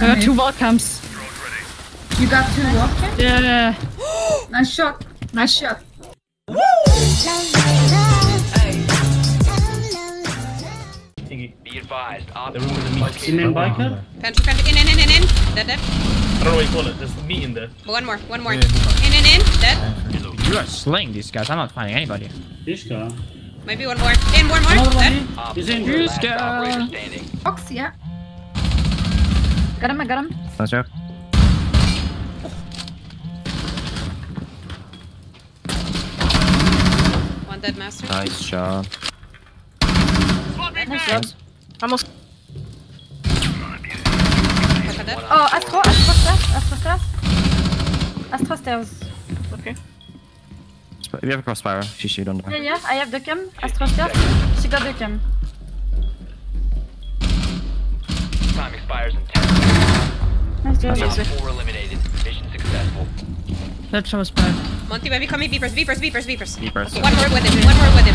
I got two wall cams. You got two walking? Yeah. Nice shot. Nice shot. Thingy. Be advised, The room with the meat. located In and a bomb. biker? Pantry, pantry. In, in, in, in, in. Dead, dead. I don't know what you call it. There's meat in there. One more, one more. Yeah. In, in, in. Dead. You are slaying these guys. I'm not finding anybody. Ishka. Maybe one more. In, one more. Another one Dead. here. He's in. last Juice guy. standing. Yeah. Got him, I got him. Nice job. One dead master. Nice job. Nice job. Almost. Papa dead. Oh, Astro, Astro stairs, Astro stairs. Astro stairs. Okay. Sp- We have a crossfire. She shoot on Yeah, there. yeah, I have the cam. Astro stairs. She got the cam. Time expires in 10 seconds. Nice job. Op four eliminated. Mission successful. That was bad. Monty, baby, come here. Beepers, beepers, beepers, beepers. Keepers. One more with him. One more with him.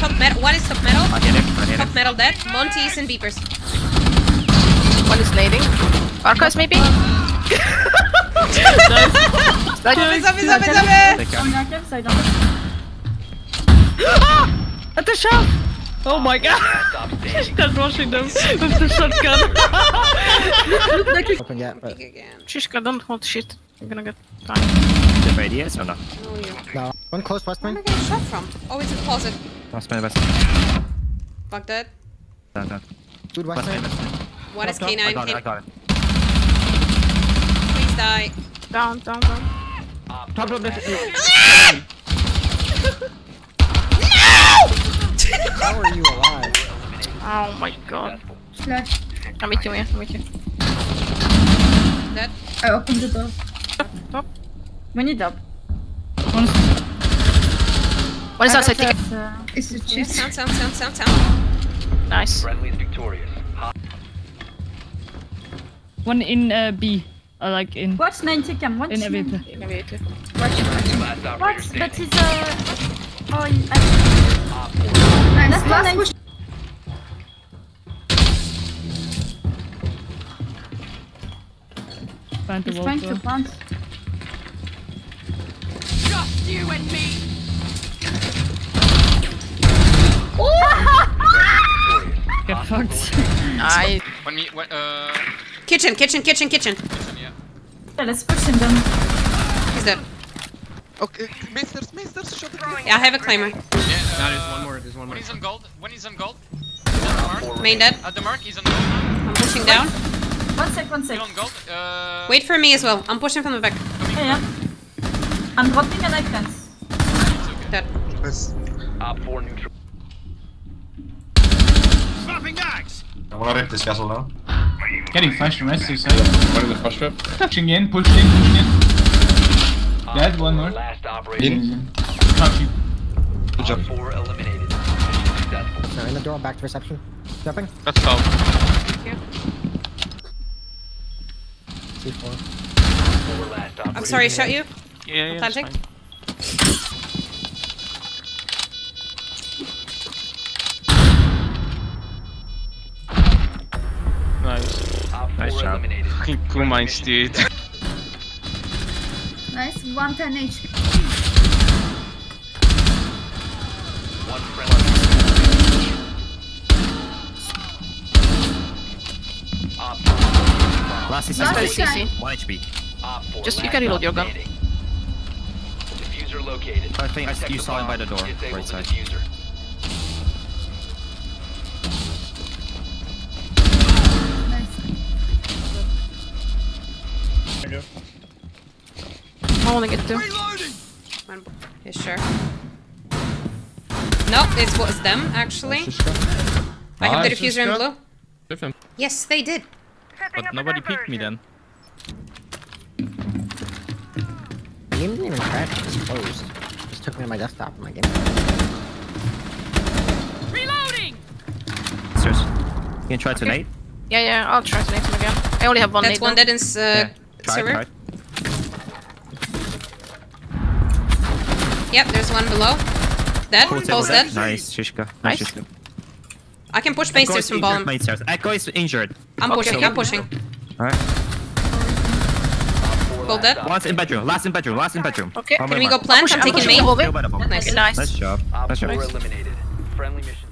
Top metal. One is top metal. I hit him. I hit Top him. metal dead. Monty is in beepers. One is nading. Arcos maybe? Stop it, stop it, stop it, stop it. Take On care. your cam, so I don't. At the shop! Oh my god! Last op. Just rushing them with the shotgun. Open yet, but Kick again. Shyshka, don't hold shit. I'm gonna get time. Do you radius or not? Oh, you. no. One close west main. Where am. I getting shot from? Oh, it's in the closet. West main, west main. Fuck that. Down, down. Dude, west West main, main. west main. One is Top, top. I K9. got it, I K- got it. Please die. Down, down, down. Op Top, four top, left. last How are you alive? Oh my god. Flash. I'm with you, yeah, I'm with you. Dead. I opened the door. Top. We need up. One is, one is I outside ticket. that, uh, It's a Yeah, cheat. sound, sound, sound, sound, sound. Nice. Friendly is victorious. Hot One in uh, B. Uh, like in Watch 90 cam. Watch in 90. elevator. Elevator. Watch. last operator What? But he's uh. Oh, I- Op four. Nice. Last push. Plant the He's wall. trying to door. plant. Get fucked. I. When me, when, uh, Kitchen, kitchen, kitchen, kitchen. yeah. Yeah, let's push him then. He's dead. Okay, Masters, Masters, shot the ground. Yeah, I have a claimer. Yeah, No, there's one more, there's one When more. he's on gold, when he's on gold. He's on the mark. Main dead. At the mark, he's on gold. I'm pushing down. One sec, one sec. Gold, uh... Wait for me as well. I'm pushing from the back. Yeah, yeah. I'm dropping a light fence. Dead. Yes. Up four neutral. Swapping bags! I want to rip this castle now. Getting flashed from West, you. What is the flash trap? Pushing in, pushing in, pushing in. Dead, one more. Last operation. Fuck you. Good job. Four eliminated. Now in the door, back to reception. Jumping. That's out. Thank you. C4. I'm sorry, I shot you? Yeah, yeah. Nice. Nice job. Cool minds, dude. Nice, 110 HP. One friendly. Op Last is Last is. CC. 1 HP. Just- you last can reload your gun. Defuser located. I think I- you saw him by the door, right side. defuser. I wanna get two. One. Yeah, sure. No, it was them actually. I have the defuser in blue. Yes, they did. But nobody picked me then. My game didn't even crash, it was closed. Just took me to my desktop and my game. Reloading! Serious. You can try tonight? Yeah, yeah, I'll try to nade him again. I only have one That's nade one now. dead in s- uh, Try, server. try. Yep, there's one below. Dead. Cool table Both dead. Nice, Shyshka. Nice. Nice, Shyshka. I can push main stairs from injured, bottom. main stairs. Echo is injured. I'm Okay, pushing. okay. I'm pushing. Alright. Gold dead. One's in bedroom. Last in bedroom. Last in bedroom. Okay. Can by we go one. plant? I'm I'm taking pushing main. the whole bit. Kill by the bomb. Nice. Okay, nice. Nice job. Nice 4 job. eliminated. Friendly mission